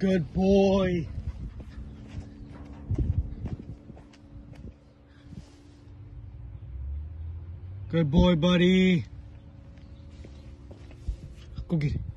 Good boy. Good boy, buddy. Go get it.